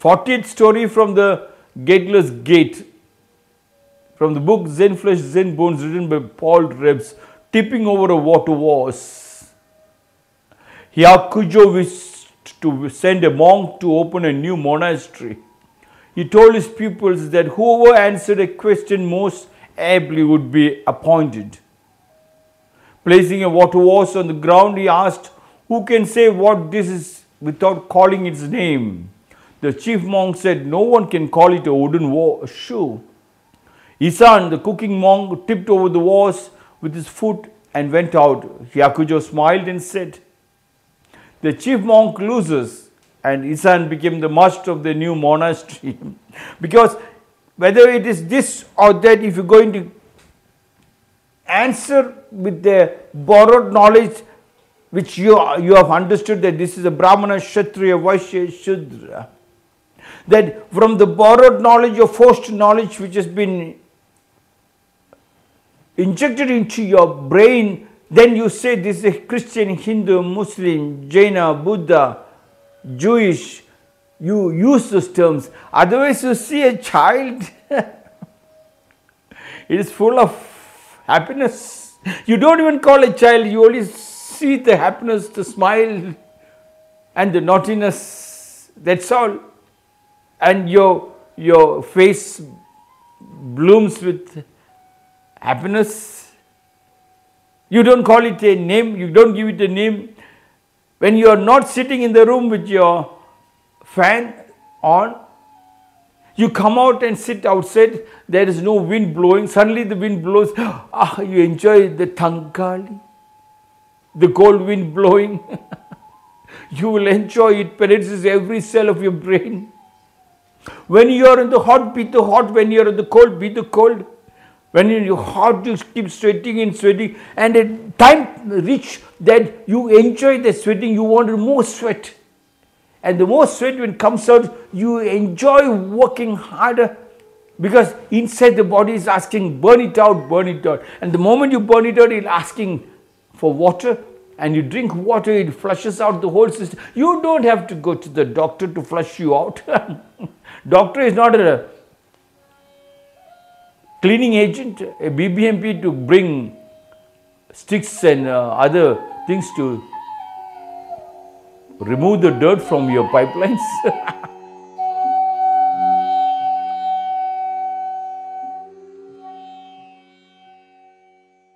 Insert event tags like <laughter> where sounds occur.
40th story from the Gateless Gate. From the book Zen Flesh, Zen Bones, written by Paul Reps, tipping over a water vase. Hyakujo wished to send a monk to open a new monastery. He told his pupils that whoever answered a question most ably would be appointed. Placing a water vase on the ground, he asked, Who can say what this is without calling its name? The chief monk said, No one can call it a wooden shoe. Isan, the cooking monk, tipped over the vase with his foot and went out. Hyakujo smiled and said, The chief monk loses, and Isan became the master of the new monastery. <laughs> because whether it is this or that, if you're going to answer with the borrowed knowledge which you, you have understood that this is a Brahmana, Kshatriya, Vaishya, Shudra. That from the borrowed knowledge or forced knowledge which has been injected into your brain, then you say this is a Christian, Hindu, Muslim, Jaina, Buddha, Jewish. You use those terms. Otherwise, you see a child, <laughs> it is full of happiness. You don't even call a child, you only see the happiness, the smile, and the naughtiness. That's all. And your, your face blooms with happiness. You don't call it a name, you don't give it a name. When you are not sitting in the room with your fan on, you come out and sit outside, there is no wind blowing, suddenly the wind blows, <gasps> ah, you enjoy the tangali, the cold wind blowing. <laughs> you will enjoy it, penetrates every cell of your brain. When you are in the hot, be the hot. When you are in the cold, be the cold. When you're hot, you keep sweating and sweating. And at time reach that you enjoy the sweating, you want more sweat. And the more sweat when comes out, you enjoy working harder because inside the body is asking, burn it out, burn it out. And the moment you burn it out, it's asking for water and you drink water, it flushes out the whole system. You don't have to go to the doctor to flush you out. <laughs> doctor is not a cleaning agent, a BBMP to bring sticks and uh, other things to remove the dirt from your pipelines. <laughs>